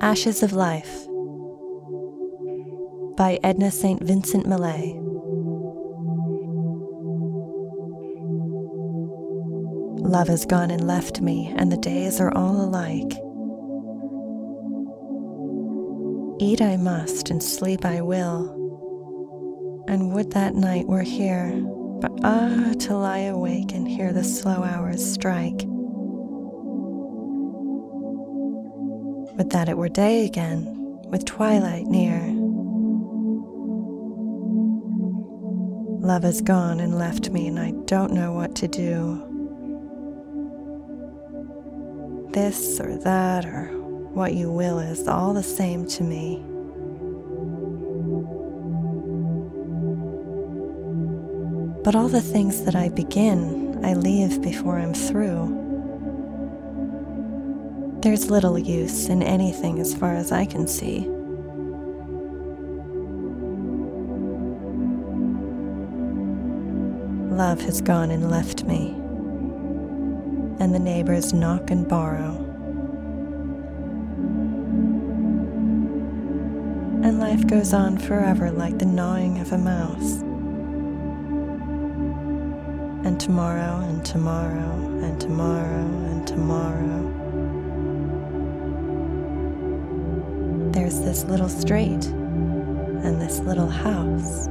Ashes of Life by Edna St. Vincent Millay. Love has gone and left me, and the days are all alike. Eat I must, and sleep I will. And would that night were here, but ah, to lie awake and hear the slow hours strike. Would that it were day again, with twilight near. Love has gone and left me, and I don't know what to do. This or that or what you will is all the same to me. But all the things that I begin, I leave before I'm through. There's little use in anything as far as I can see. Love has gone and left me, and the neighbors knock and borrow. And life goes on forever like the gnawing of a mouse. And tomorrow, and tomorrow, and tomorrow, and tomorrow. There's this little street and this little house